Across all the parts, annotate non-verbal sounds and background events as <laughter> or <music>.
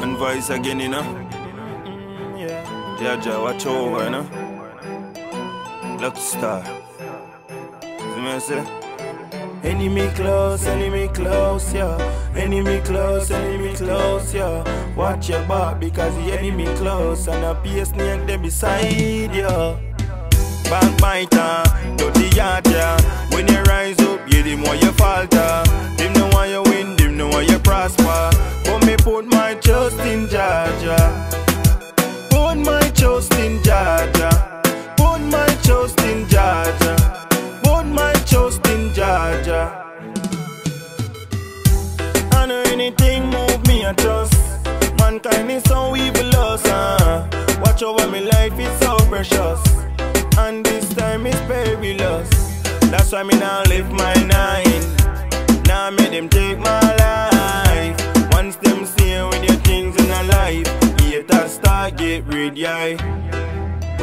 One voice again, you know. Yeah. Jah Jah, watch over, you know. Lucky star. See me say? Enemy close, enemy close, yeah. Enemy close, enemy close, yeah. Watch your back because the enemy close and a PS snake them beside you. Backbiter, dirty trust in Jah Jah. Put my trust in Jah Jah. Put my trust in Jah Jah. Put my trust in Jah Jah. I know anything move me, I trust. Mankind is so evilous, uh. Watch over me life, it's so precious. And this time it's perilous. That's why me now live my nine. Get rid, yeah.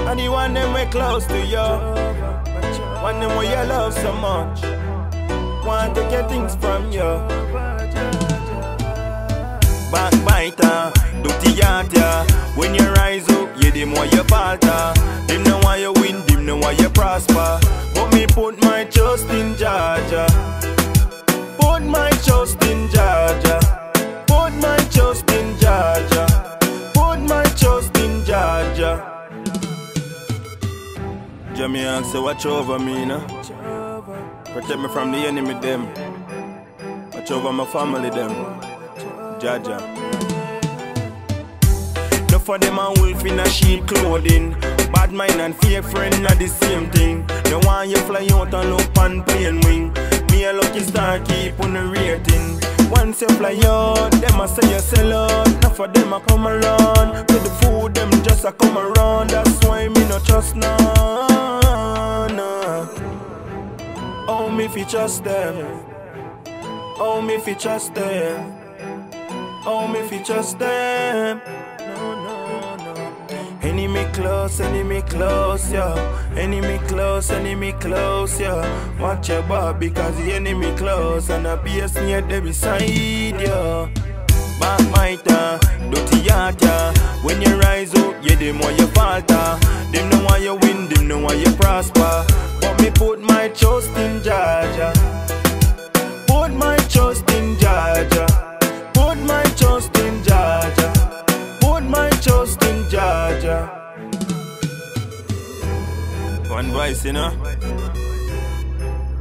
And the one them way close to you. One them where you love so much. Want to get things from you. Backbiter, uh, dirty heart, yeah. When you rise up, yeah, them why you falter. Them know why you win, them know why you prosper. But me put my Jamie ask say watch over me, nah. Protect me from the enemy, them. Watch over my family, them. Jah Jah. No for them a wolf in a sheep clothing. Bad mind and fake friend are the same thing. They want you fly out and look on plane wing. Me a lucky star keep on the rating. Once you fly out, them a say you sell out. Enough for them a come around. With the food, them just a come around. That's why me no trust none. Me fi trust them. Oh, me fi trust them. Oh, me fi trust them. Enemy close, enemy close, yeah. Enemy close, enemy close, yeah. Watch your back because the enemy close and the BS near there beside you. Backbiter, uh, dirty heart, yeah. When you rise up, yeah, them why you falter. Them know why you win, them know why you prosper. But me put my trust in Jah Jah. Put my trust in Jah Jah. Put my trust in Jah Jah. Put my trust in Jah Jah. One voice, you know.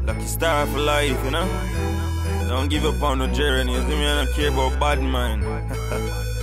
Lucky star for life, you know. Don't give up on the journey. You see me, I don't care about bad mind. <laughs>